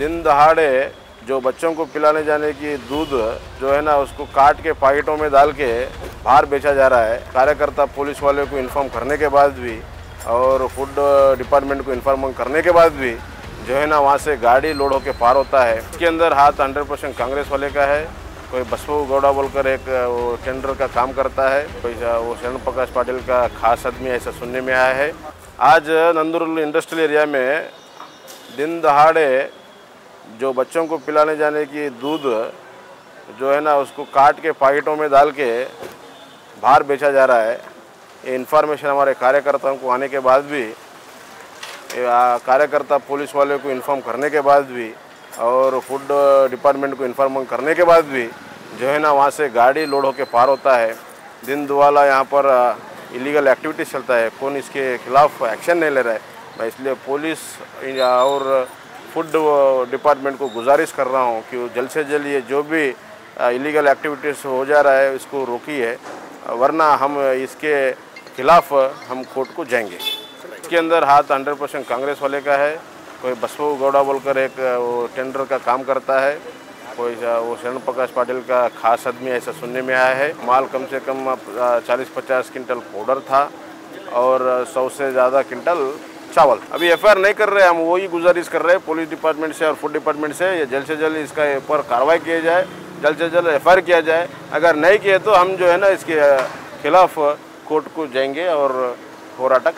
दिन दहाड़े जो बच्चों को पिलाने जाने की दूध जो है ना, उसको काट के पैकेटों में डाल के बाहर बेचा जा रहा है। कार्यकर्ता पुलिस वाले को इन्फॉर्म करने के बाद भी और फ़ूड डिपार्टमेंट को इन्फॉर्म करने के बाद भी जो है ना, वहाँ से गाड़ी लोड होके पार होता है। इसके अंदर हाथ हंड्रेड परसेंट कांग्रेस वाले का है। कोई बसपू गौड़ा बोलकर एक, वो टेंडर का काम करता है। कोई वो शरण प्रकाश पाटिल का खास आदमी ऐसा सुनने में आया है। आज नंदुरुल इंडस्ट्रियल एरिया में दिन दहाड़े जो बच्चों को पिलाने जाने की दूध जो है ना, उसको काट के पैकेटों में डाल के बाहर बेचा जा रहा है। ये इन्फॉर्मेशन हमारे कार्यकर्ताओं को आने के बाद भी कार्यकर्ता पुलिस वाले को इन्फॉर्म करने के बाद भी और फ़ूड डिपार्टमेंट को इन्फॉर्म करने के बाद भी जो है ना, वहाँ से गाड़ी लोड होके पार होता है। दिन दुवाला यहाँ पर इलीगल एक्टिविटीज़ चलता है। कौन इसके खिलाफ एक्शन नहीं ले रहा है। इसलिए पुलिस और फ़ूड डिपार्टमेंट को गुजारिश कर रहा हूँ कि जल्द से जल्द ये जो भी इलीगल एक्टिविटीज़ हो जा रहा है, इसको रोकिए वरना हम इसके खिलाफ हम कोर्ट को जाएँगे। इसके अंदर हाथ हंड्रेड परसेंट कांग्रेस वाले का है, कोई बसपू गौड़ा बोलकर एक वो टेंडर का काम करता है, कोई वो शरण प्रकाश पाटिल का खास आदमी ऐसा सुनने में आया है। माल कम से कम चालीस पचास क्विंटल पाउडर था और सौ से ज़्यादा क्विंटल चावल। अभी एफ़ नहीं कर रहे, हम वही गुजारिश कर रहे हैं पुलिस डिपार्टमेंट से और फ़ूड डिपार्टमेंट से, ये जल्द से जल्द इसका ऊपर कार्रवाई किया जाए, जल्द से जल्द एफ़ किया जाए। अगर नहीं किए तो हम जो है ना इसके खिलाफ कोर्ट को जाएँगे और होराटा